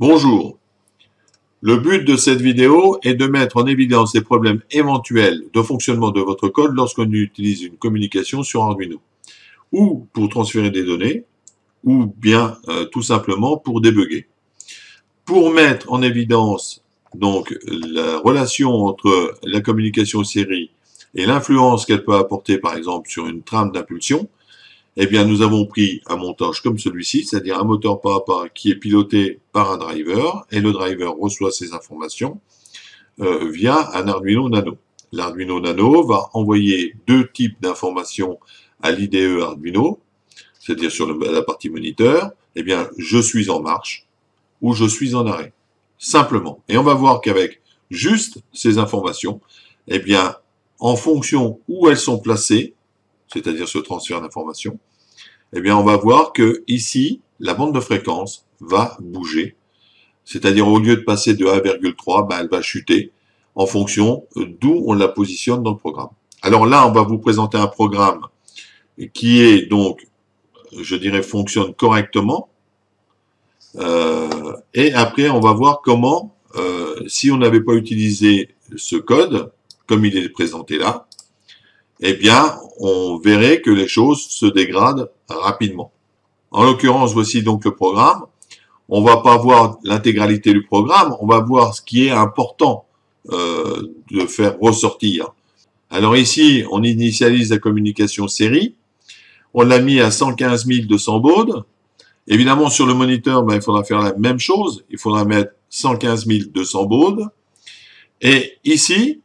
Bonjour. Le but de cette vidéo est de mettre en évidence les problèmes éventuels de fonctionnement de votre code lorsqu'on utilise une communication sur Arduino, ou pour transférer des données, ou bien euh, tout simplement pour débugger. Pour mettre en évidence donc la relation entre la communication série et l'influence qu'elle peut apporter par exemple sur une trame d'impulsion, eh bien, nous avons pris un montage comme celui-ci, c'est-à-dire un moteur pas à pas qui est piloté par un driver, et le driver reçoit ces informations euh, via un Arduino Nano. L'Arduino Nano va envoyer deux types d'informations à l'IDE Arduino, c'est-à-dire sur la partie moniteur, eh bien, je suis en marche ou je suis en arrêt. Simplement. Et on va voir qu'avec juste ces informations, eh bien, en fonction où elles sont placées, c'est-à-dire ce transfert d'informations, eh bien, on va voir que ici, la bande de fréquence va bouger. C'est-à-dire, au lieu de passer de 1,3, ben, elle va chuter en fonction d'où on la positionne dans le programme. Alors là, on va vous présenter un programme qui est donc, je dirais, fonctionne correctement. Euh, et après, on va voir comment, euh, si on n'avait pas utilisé ce code, comme il est présenté là, eh bien, on verrait que les choses se dégradent rapidement. En l'occurrence, voici donc le programme. On va pas voir l'intégralité du programme, on va voir ce qui est important euh, de faire ressortir. Alors ici, on initialise la communication série. On l'a mis à 115 200 baudes. Évidemment, sur le moniteur, ben, il faudra faire la même chose. Il faudra mettre 115 200 baudes. Et ici,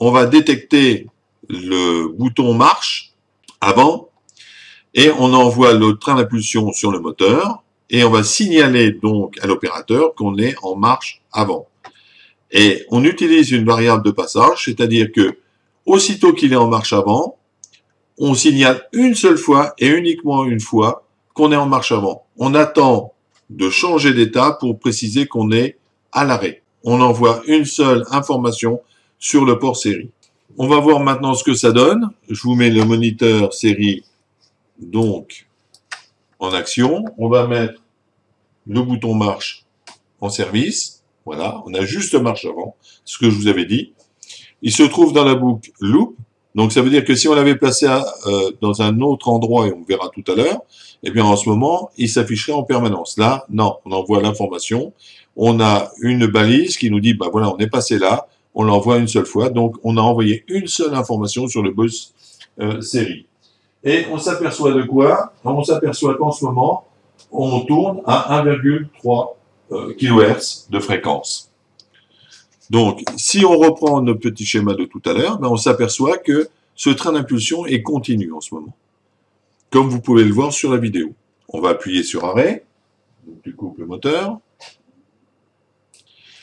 on va détecter le bouton marche avant et on envoie le train d'impulsion sur le moteur et on va signaler donc à l'opérateur qu'on est en marche avant. Et on utilise une variable de passage, c'est-à-dire que aussitôt qu'il est en marche avant, on signale une seule fois et uniquement une fois qu'on est en marche avant. On attend de changer d'état pour préciser qu'on est à l'arrêt. On envoie une seule information sur le port série. On va voir maintenant ce que ça donne. Je vous mets le moniteur série donc en action. On va mettre le bouton marche en service. Voilà, on a juste marche avant, ce que je vous avais dit. Il se trouve dans la boucle loop. Donc ça veut dire que si on l'avait placé euh, dans un autre endroit, et on verra tout à l'heure, eh bien en ce moment, il s'afficherait en permanence. Là, non, on envoie l'information. On a une balise qui nous dit, bah voilà, on est passé là, on l'envoie une seule fois. Donc on a envoyé une seule information sur le bus euh, série. Et on s'aperçoit de quoi? On s'aperçoit qu'en ce moment, on tourne à 1,3 euh, kHz de fréquence. Donc, si on reprend notre petit schéma de tout à l'heure, ben on s'aperçoit que ce train d'impulsion est continu en ce moment. Comme vous pouvez le voir sur la vidéo. On va appuyer sur arrêt. Donc, tu coupes le moteur.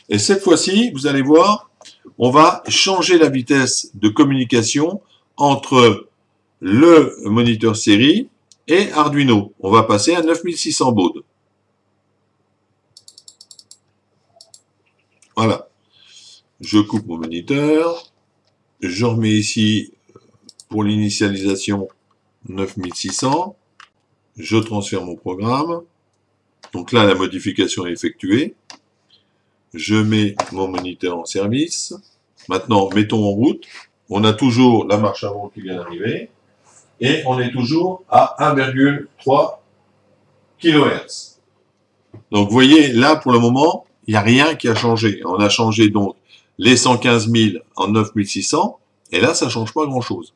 Et cette fois-ci, vous allez voir, on va changer la vitesse de communication entre le moniteur série et Arduino. On va passer à 9600 baudes. Voilà. Je coupe mon moniteur. Je remets ici, pour l'initialisation, 9600. Je transfère mon programme. Donc là, la modification est effectuée. Je mets mon moniteur en service. Maintenant, mettons en route. On a toujours la marche avant qui vient d'arriver et on est toujours à 1,3 kHz. Donc vous voyez, là pour le moment, il n'y a rien qui a changé. On a changé donc les 115 000 en 9600, et là ça ne change pas grand-chose.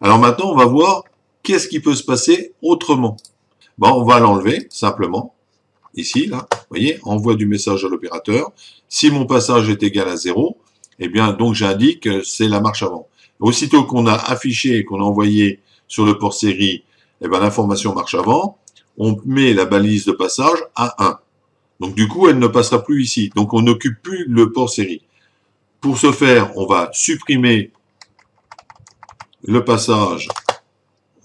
Alors maintenant, on va voir qu'est-ce qui peut se passer autrement. Bon, on va l'enlever simplement. Ici, là, vous voyez, envoie du message à l'opérateur. Si mon passage est égal à 0, eh bien, donc j'indique que c'est la marche avant. Aussitôt qu'on a affiché qu'on a envoyé sur le port série, eh ben, l'information marche avant, on met la balise de passage à 1. Donc du coup, elle ne passera plus ici. Donc on n'occupe plus le port série. Pour ce faire, on va supprimer le passage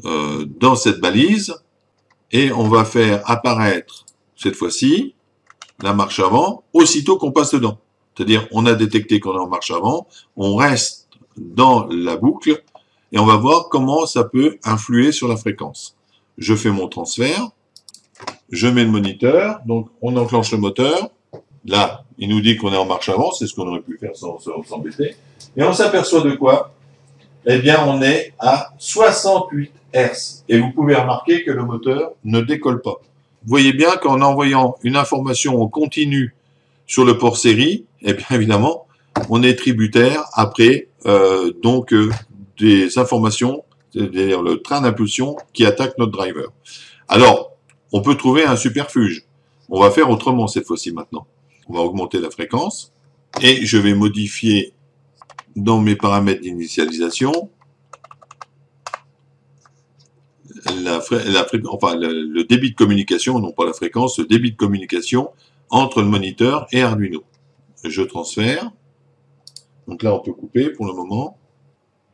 euh, dans cette balise et on va faire apparaître cette fois-ci la marche avant aussitôt qu'on passe dedans. C'est-à-dire, on a détecté qu'on est en marche avant, on reste dans la boucle et on va voir comment ça peut influer sur la fréquence. Je fais mon transfert, je mets le moniteur, donc on enclenche le moteur. Là, il nous dit qu'on est en marche avant, c'est ce qu'on aurait pu faire sans s'embêter. Et on s'aperçoit de quoi? Eh bien, on est à 68 Hz. Et vous pouvez remarquer que le moteur ne décolle pas. Vous voyez bien qu'en envoyant une information en continu sur le port série, eh bien évidemment, on est tributaire après euh, donc euh, des informations, c'est-à-dire le train d'impulsion qui attaque notre driver. Alors, on peut trouver un superfuge. On va faire autrement cette fois-ci maintenant. On va augmenter la fréquence et je vais modifier dans mes paramètres d'initialisation enfin, le, débit de communication, non pas la fréquence, le débit de communication entre le moniteur et Arduino. Je transfère. Donc là, on peut couper pour le moment.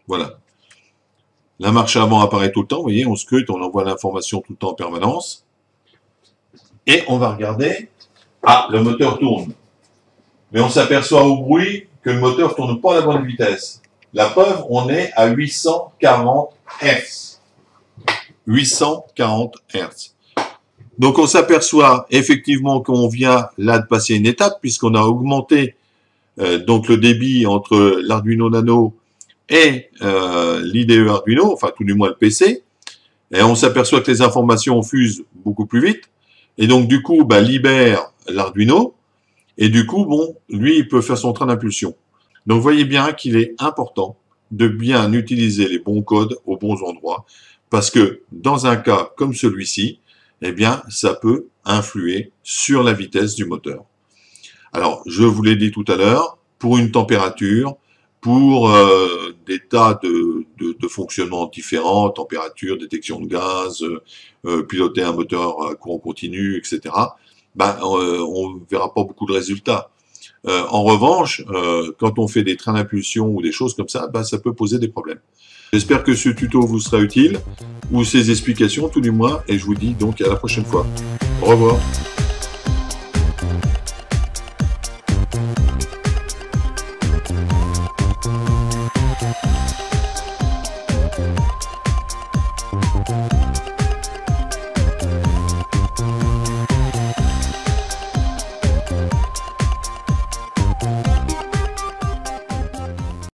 Voilà. La marche avant apparaît tout le temps. Vous voyez, on scrute, on envoie l'information tout le temps en permanence. Et on va regarder. Ah, le moteur tourne. Mais on s'aperçoit au bruit que le moteur tourne pas à la bonne vitesse. La preuve, on est à 840 Hz. 840 Hz. Donc on s'aperçoit effectivement qu'on vient là de passer une étape puisqu'on a augmenté euh, donc le débit entre l'Arduino Nano et euh, l'IDE Arduino, enfin tout du moins le PC, et on s'aperçoit que les informations fusent beaucoup plus vite, et donc du coup bah, libère l'Arduino, et du coup bon, lui il peut faire son train d'impulsion. Donc voyez bien qu'il est important de bien utiliser les bons codes aux bons endroits, parce que dans un cas comme celui-ci, eh bien ça peut influer sur la vitesse du moteur. Alors, je vous l'ai dit tout à l'heure, pour une température, pour euh, des tas de, de, fonctionnements différents, température, détection de gaz, euh, piloter un moteur à courant continu, etc., ben, euh, on ne verra pas beaucoup de résultats. en revanche, quand on fait des trains d'impulsion ou des choses comme ça, ben, ça peut poser des problèmes. J'espère que ce tuto vous sera utile, ou ces explications tout du moins, et je vous dis donc à la prochaine fois. Au revoir.